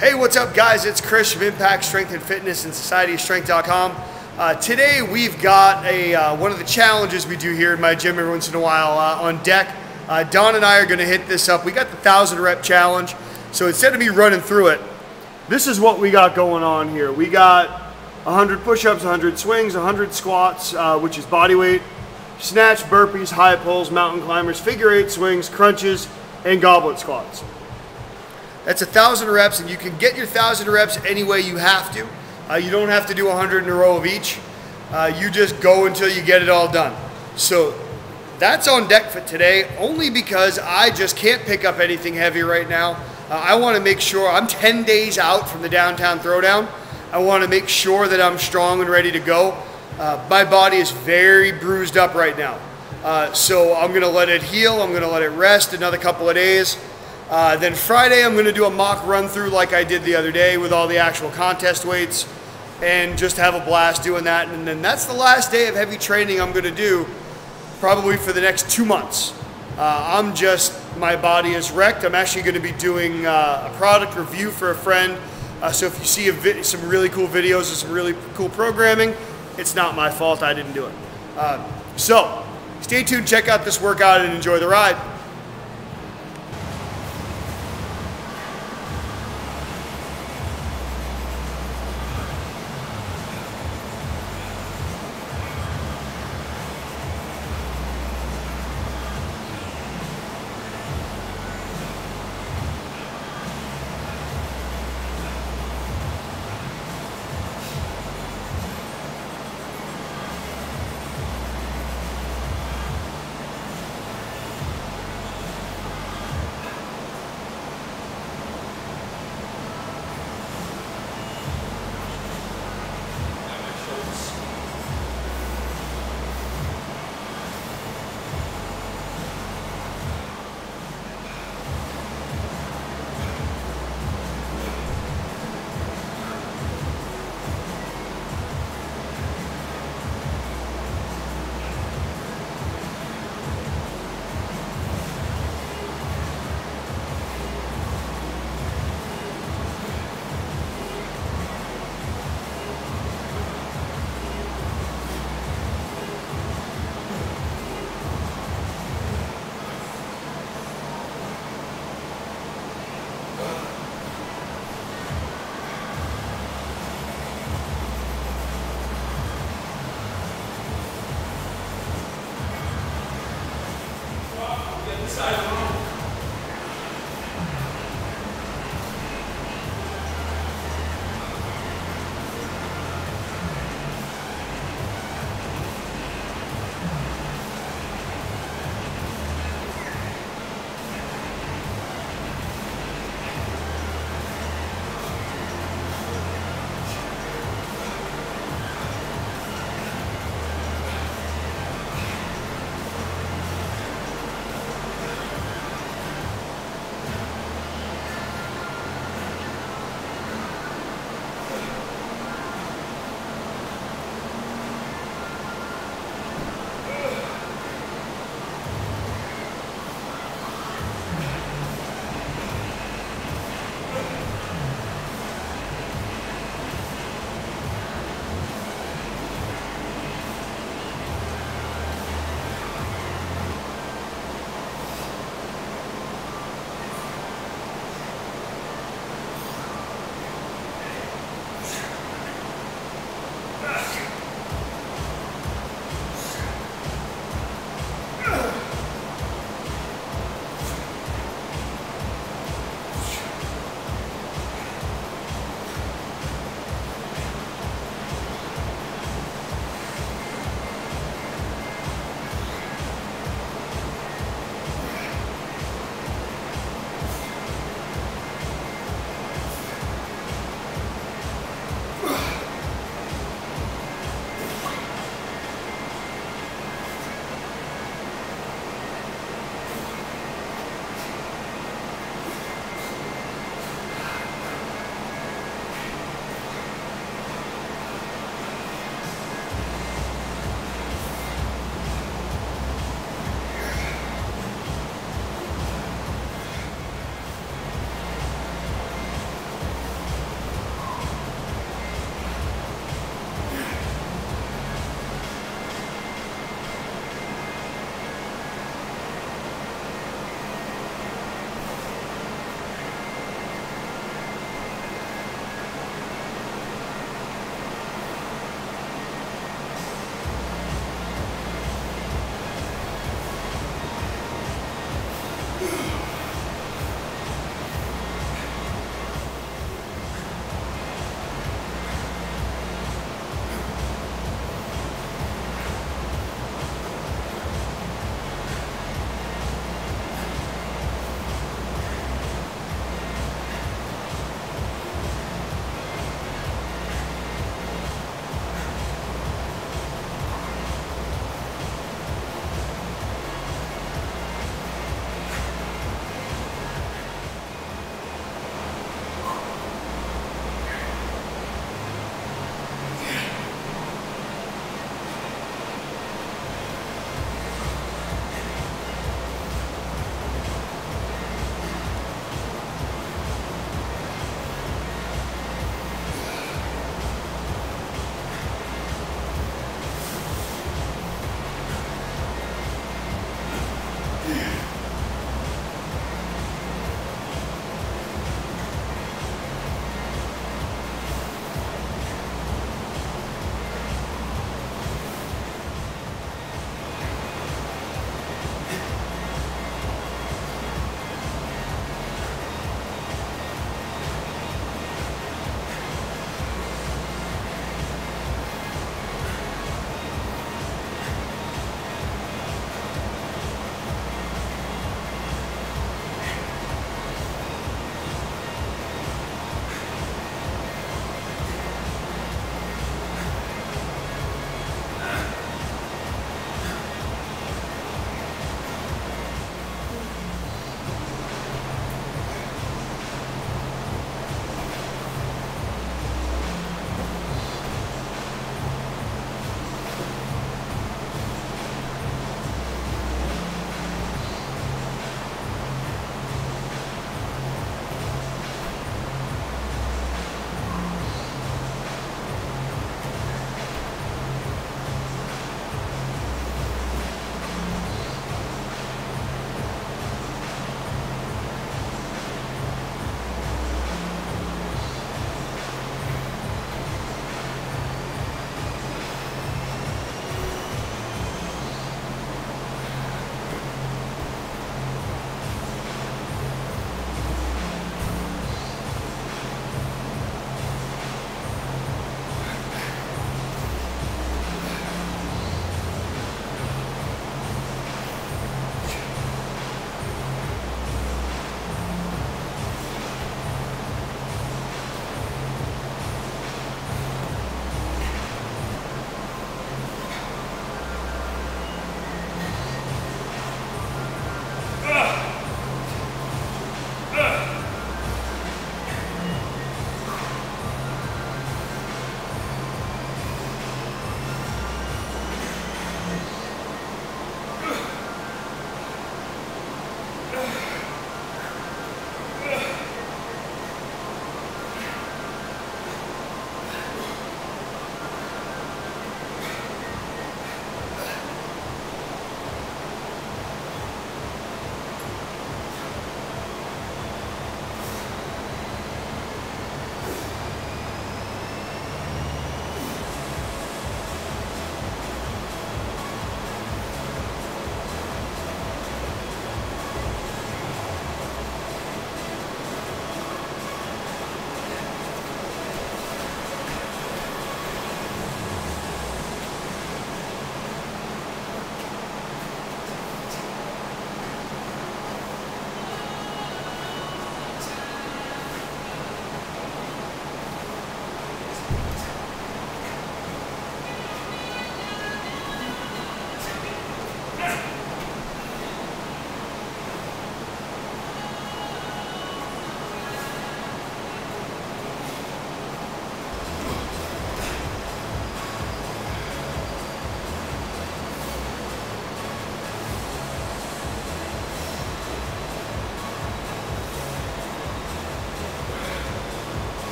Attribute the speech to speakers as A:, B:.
A: Hey, what's up, guys? It's Chris from Impact Strength and Fitness and SocietyOfStrength.com. Uh, today, we've got a uh, one of the challenges we do here in my gym every once in a while uh, on deck. Uh, Don and I are going to hit this up. We got the thousand rep challenge. So instead of me running through it, this is what we got going on here. We got 100 push-ups, 100 swings, 100 squats, uh, which is body weight, snatch, burpees, high pulls, mountain climbers, figure eight swings, crunches, and goblet squats. That's a thousand reps, and you can get your thousand reps any way you have to. Uh, you don't have to do 100 in a row of each. Uh, you just go until you get it all done. So that's on deck for today, only because I just can't pick up anything heavy right now. Uh, I want to make sure I'm 10 days out from the downtown throwdown. I want to make sure that I'm strong and ready to go. Uh, my body is very bruised up right now. Uh, so I'm going to let it heal. I'm going to let it rest another couple of days. Uh, then Friday, I'm going to do a mock run through like I did the other day with all the actual contest weights and just have a blast doing that. And then that's the last day of heavy training I'm going to do probably for the next two months. Uh, I'm just, my body is wrecked. I'm actually going to be doing uh, a product review for a friend. Uh, so if you see some really cool videos of some really cool programming, it's not my fault. I didn't do it. Uh, so stay tuned, check out this workout, and enjoy the ride.